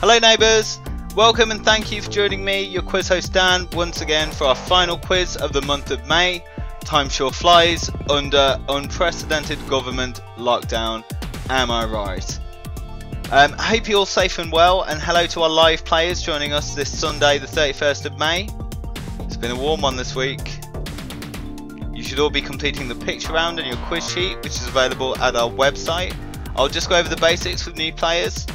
Hello neighbours, welcome and thank you for joining me, your quiz host Dan, once again for our final quiz of the month of May. Time sure flies under unprecedented government lockdown, am I right? Um, I hope you're all safe and well and hello to our live players joining us this Sunday the 31st of May. It's been a warm one this week. You should all be completing the picture round on your quiz sheet which is available at our website. I'll just go over the basics with new players.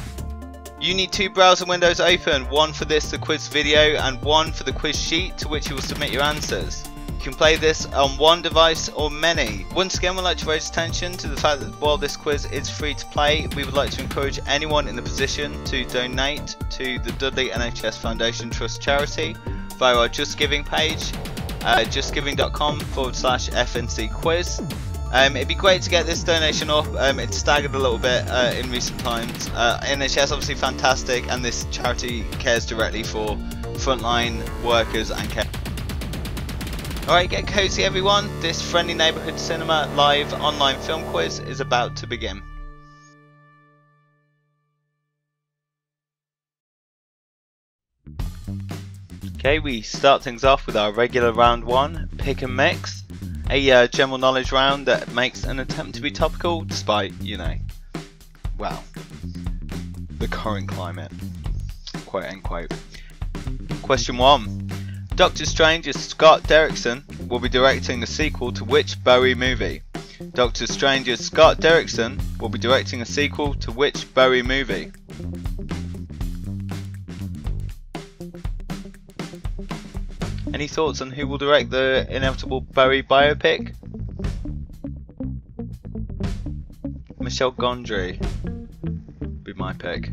You need two browser windows open, one for this the quiz video and one for the quiz sheet to which you will submit your answers. You can play this on one device or many. Once again we'd like to raise attention to the fact that while this quiz is free to play, we would like to encourage anyone in the position to donate to the Dudley NHS Foundation Trust charity via our JustGiving page, uh, justgiving.com forward slash FNC quiz. Um, it'd be great to get this donation up. Um, it's staggered a little bit uh, in recent times. Uh, NHS obviously fantastic, and this charity cares directly for frontline workers and care. Alright, get cozy everyone. This friendly neighbourhood cinema live online film quiz is about to begin. Okay, we start things off with our regular round one, pick and mix a uh, general knowledge round that makes an attempt to be topical despite, you know, well, the current climate, quote unquote. Question 1. Doctor Strange's Scott Derrickson will be directing a sequel to which Bowie movie? Doctor Strange's Scott Derrickson will be directing a sequel to which Bowie movie? Any thoughts on who will direct the inevitable Bowie biopic? Michel Gondry be my pick.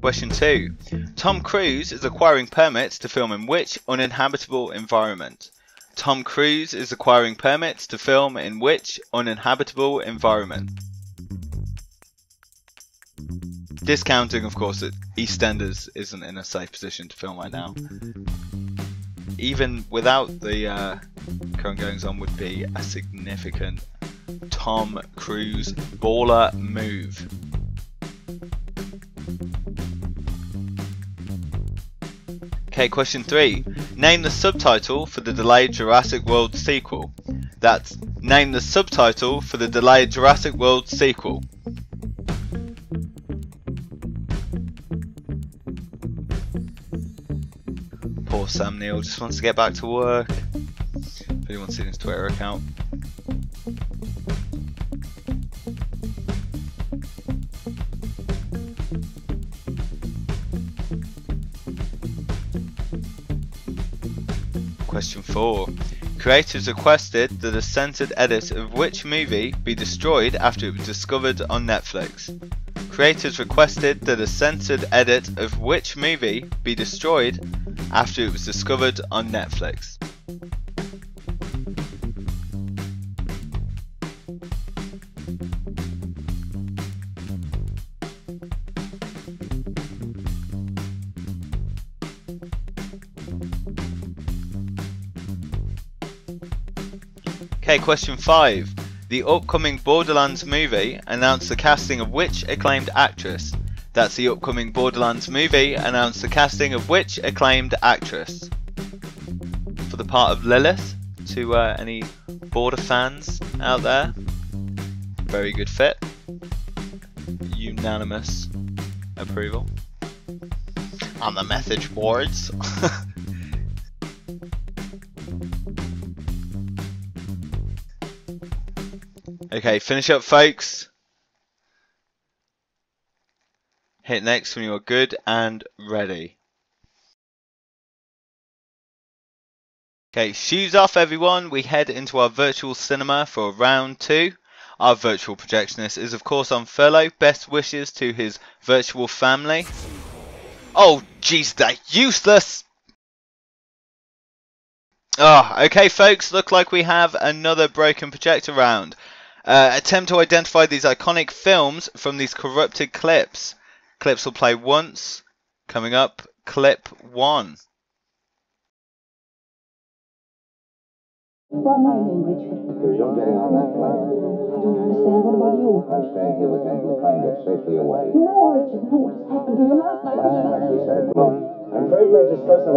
Question 2. Tom Cruise is acquiring permits to film in which uninhabitable environment? Tom Cruise is acquiring permits to film in which uninhabitable environment? Discounting, of course, that EastEnders isn't in a safe position to film right now. Even without the uh, current goings on, would be a significant Tom Cruise baller move. Okay, question three. Name the subtitle for the delayed Jurassic World sequel. That's name the subtitle for the delayed Jurassic World sequel. Sam Neill just wants to get back to work. If anyone's seen his Twitter account. Question 4. Creators requested that a censored edit of which movie be destroyed after it was discovered on Netflix. Creators requested that a censored edit of which movie be destroyed after it was discovered on Netflix. Okay, question 5. The upcoming Borderlands movie announced the casting of which acclaimed actress? That's the upcoming Borderlands movie announced the casting of which acclaimed actress? For the part of Lilith, to uh, any Border fans out there, very good fit. Unanimous approval. On the message boards. Okay, finish up, folks. Hit next when you are good and ready. Okay, shoes off, everyone. We head into our virtual cinema for round two. Our virtual projectionist is, of course, on furlough. Best wishes to his virtual family. Oh, jeez, they're useless! Oh, okay, folks, look like we have another broken projector round. Uh, attempt to identify these iconic films from these corrupted clips. Clips will play once. Coming up, clip one. I'm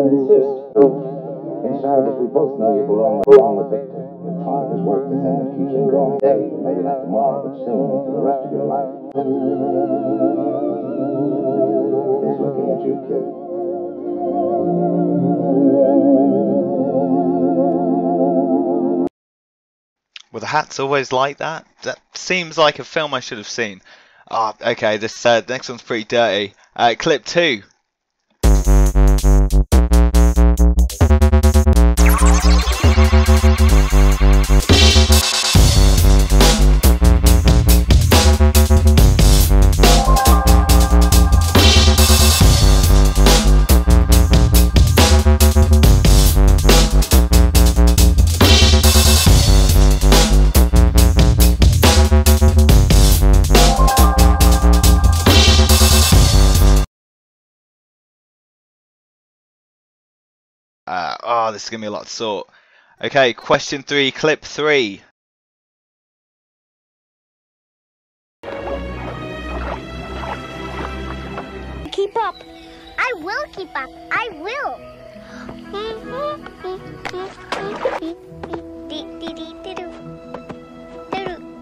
insist. Us, we both know you belong along with Victor. Your in the future going day. Maybe not tomorrow, but soon for the rest of your life won't? Were the hats always like that? That seems like a film I should have seen. Ah, oh, okay, this uh, next one's pretty dirty. Uh, clip 2, this is gonna be a lot to sort. Okay, question three, clip three. Keep up. I will keep up. I will.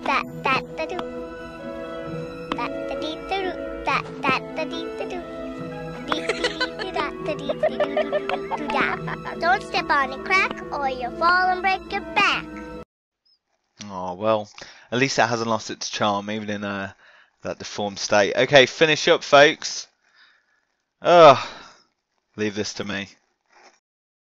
That that. That dee da do. That that Don't step on a crack or you'll fall and break your back. Oh well, at least that hasn't lost its charm, even in uh, that deformed state. Okay, finish up, folks. Ugh, leave this to me.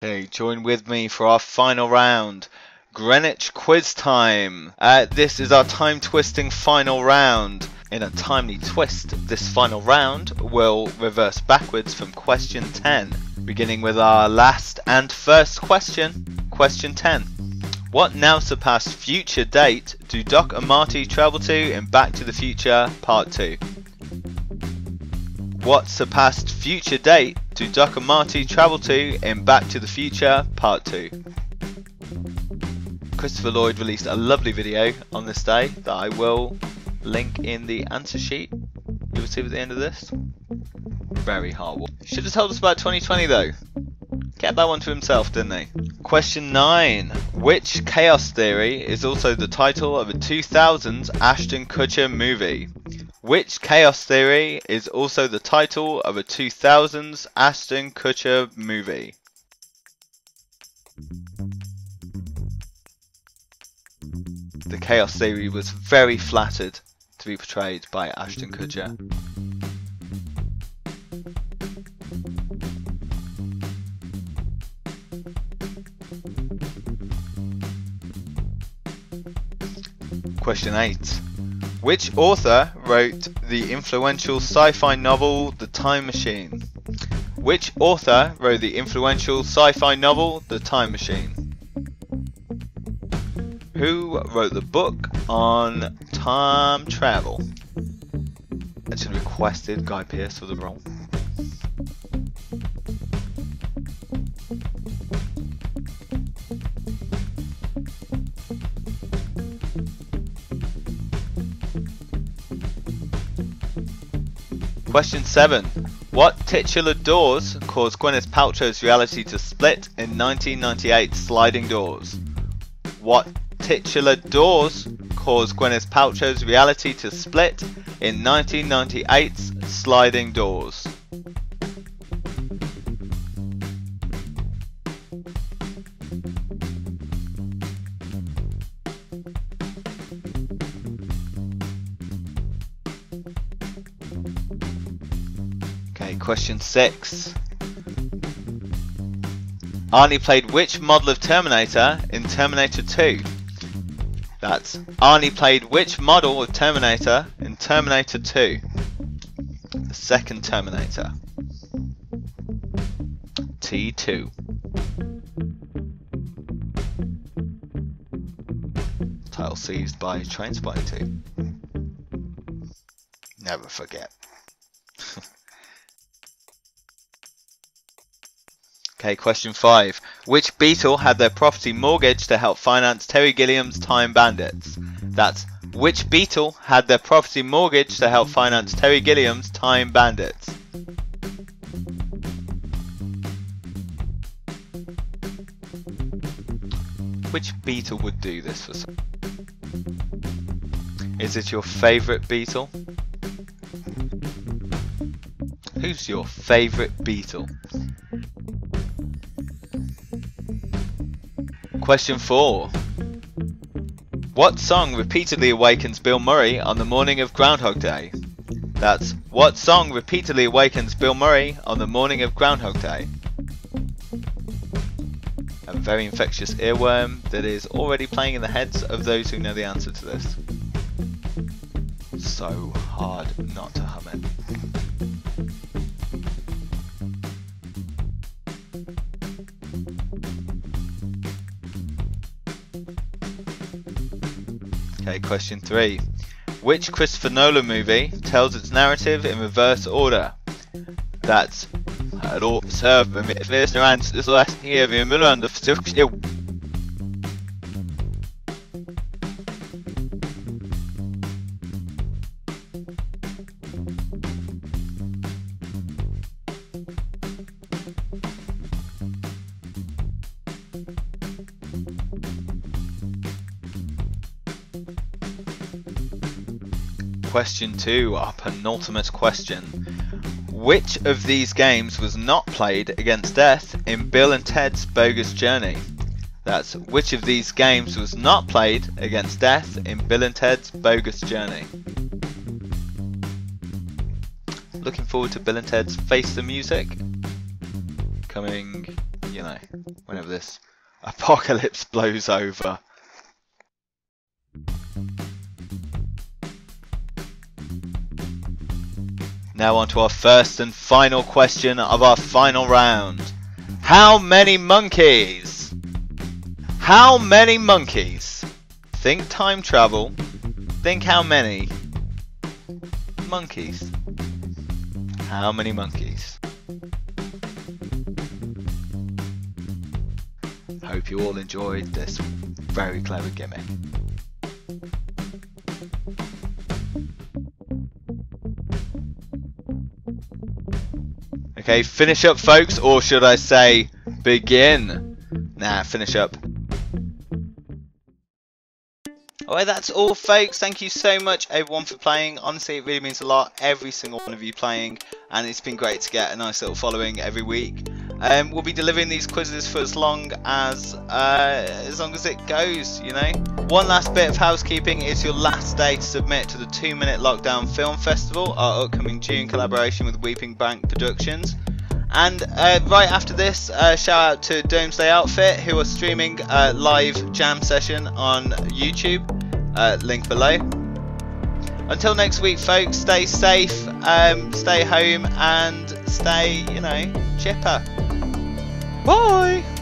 Okay, join with me for our final round. Greenwich quiz time. Uh, this is our time twisting final round. In a timely twist, this final round will reverse backwards from question 10, beginning with our last and first question. Question 10. What now surpassed future date do Doc and Marty travel to in Back to the Future Part 2? What surpassed future date do Doc and Marty travel to in Back to the Future Part 2? Christopher Lloyd released a lovely video on this day that I will link in the answer sheet. You will see at the end of this. Very heartwarming. Should have told us about 2020 though. Kept that one to himself, didn't he? Question 9. Which chaos theory is also the title of a 2000s Ashton Kutcher movie? Which chaos theory is also the title of a 2000s Ashton Kutcher movie? The chaos theory was very flattered to be portrayed by Ashton Kutcher. Question 8. Which author wrote the influential sci-fi novel The Time Machine? Which author wrote the influential sci-fi novel The Time Machine? Who wrote the book on time travel? Actually requested Guy Pearce for the role. Question 7. What titular doors caused Gwyneth Paltrow's reality to split in 1998 Sliding Doors? What titular doors caused Gwyneth Paltrow's reality to split in 1998's Sliding Doors? Okay, question six. Arnie played which model of Terminator in Terminator 2? That's Arnie played which model of Terminator in Terminator 2? The second Terminator. T2. Title seized by Trainspotting 2. Never forget. Okay, question five. Which Beatle had their property mortgaged to help finance Terry Gilliam's Time Bandits? That's which Beatle had their property mortgaged to help finance Terry Gilliam's Time Bandits? Which Beatle would do this for some? Is it your favourite Beatle? Who's your favourite Beatle? Question 4. What song repeatedly awakens Bill Murray on the morning of Groundhog Day? That's what song repeatedly awakens Bill Murray on the morning of Groundhog Day? A very infectious earworm that is already playing in the heads of those who know the answer to this. So hard not to hum it. Okay, question three. Which Christopher Nolan movie tells its narrative in reverse order? That's I'd observe the first round this last year the middle and the Question 2, our penultimate question. Which of these games was not played against death in Bill and Ted's Bogus Journey? That's which of these games was not played against death in Bill and Ted's Bogus Journey? Looking forward to Bill and Ted's Face the Music coming, you know, whenever this apocalypse blows over. Now on to our first and final question of our final round. How many monkeys? How many monkeys? Think time travel. Think how many monkeys? How many monkeys? Hope you all enjoyed this very clever gimmick. Okay, finish up, folks, or should I say begin? Nah, finish up. Alright, that's all, folks. Thank you so much, everyone, for playing. Honestly, it really means a lot. Every single one of you playing, and it's been great to get a nice little following every week. Um, we'll be delivering these quizzes for as long as uh, as long as it goes, you know. One last bit of housekeeping: is your last day to submit to the Two Minute Lockdown Film Festival, our upcoming June collaboration with Weeping Bank Productions. And uh, right after this, uh, shout out to Domesday Outfit who are streaming a live jam session on YouTube. Uh, link below. Until next week, folks, stay safe, um, stay home, and stay, you know, chipper. Bye!